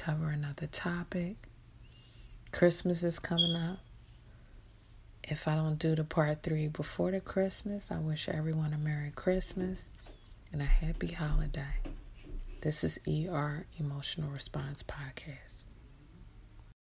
cover another topic. Christmas is coming up. If I don't do the part three before the Christmas, I wish everyone a Merry Christmas and a happy holiday. This is ER Emotional Response Podcast.